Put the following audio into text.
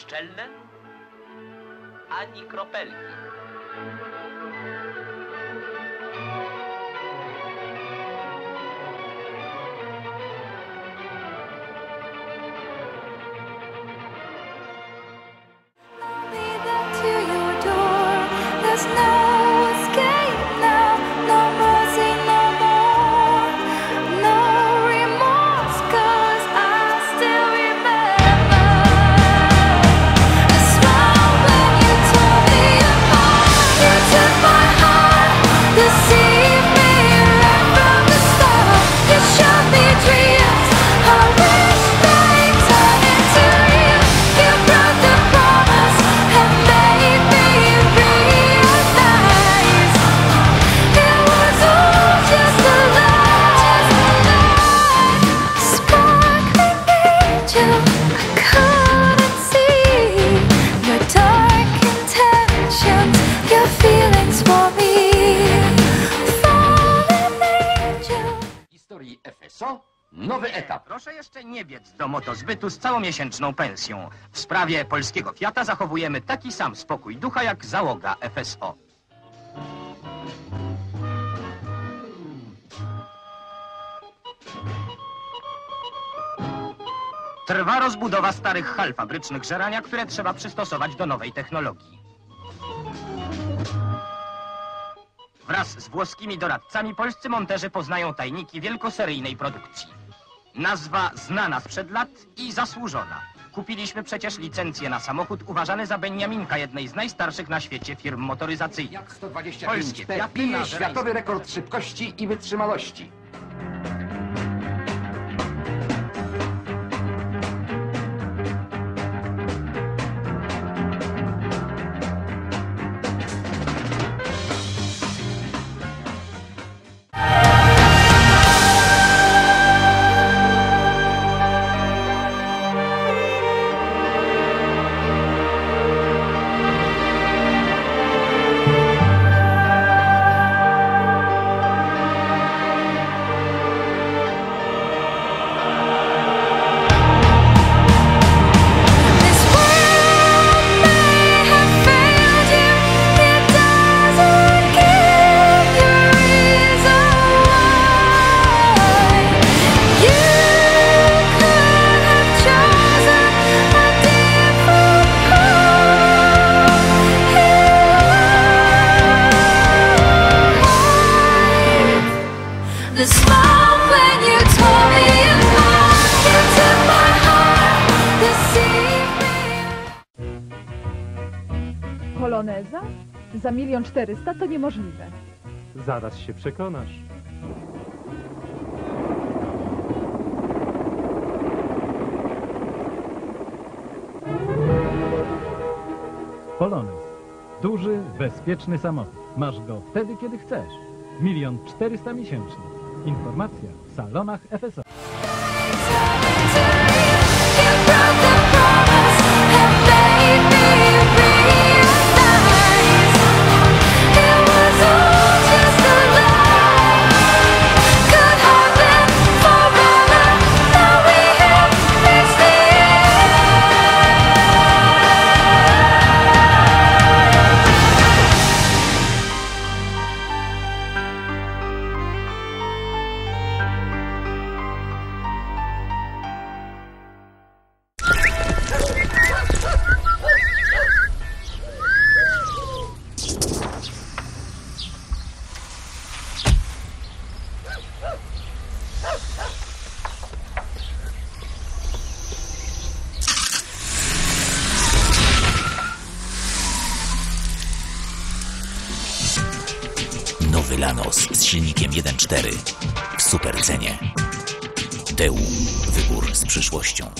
bezczelne? Ani kropelki. FSO nowy etap. Proszę jeszcze nie biec do motozbytu z całomiesięczną pensją. W sprawie polskiego Fiata zachowujemy taki sam spokój ducha jak załoga FSO. Trwa rozbudowa starych hal fabrycznych żerania, które trzeba przystosować do nowej technologii. Wraz z włoskimi doradcami polscy monterzy poznają tajniki wielkoseryjnej produkcji. Nazwa znana sprzed lat i zasłużona. Kupiliśmy przecież licencję na samochód uważany za Beniaminka jednej z najstarszych na świecie firm motoryzacyjnych. Jak 125 Polskie bije na światowy rekord szybkości i wytrzymałości. Poloneza? Za milion czterysta to niemożliwe. Zaraz się przekonasz. Polonez. Duży, bezpieczny samochód. Masz go wtedy, kiedy chcesz. Milion czterysta miesięcznie. Informacja w salonach FSO. Nowy Lanos z silnikiem 1.4 w super cenie. Deu. Wybór z przyszłością.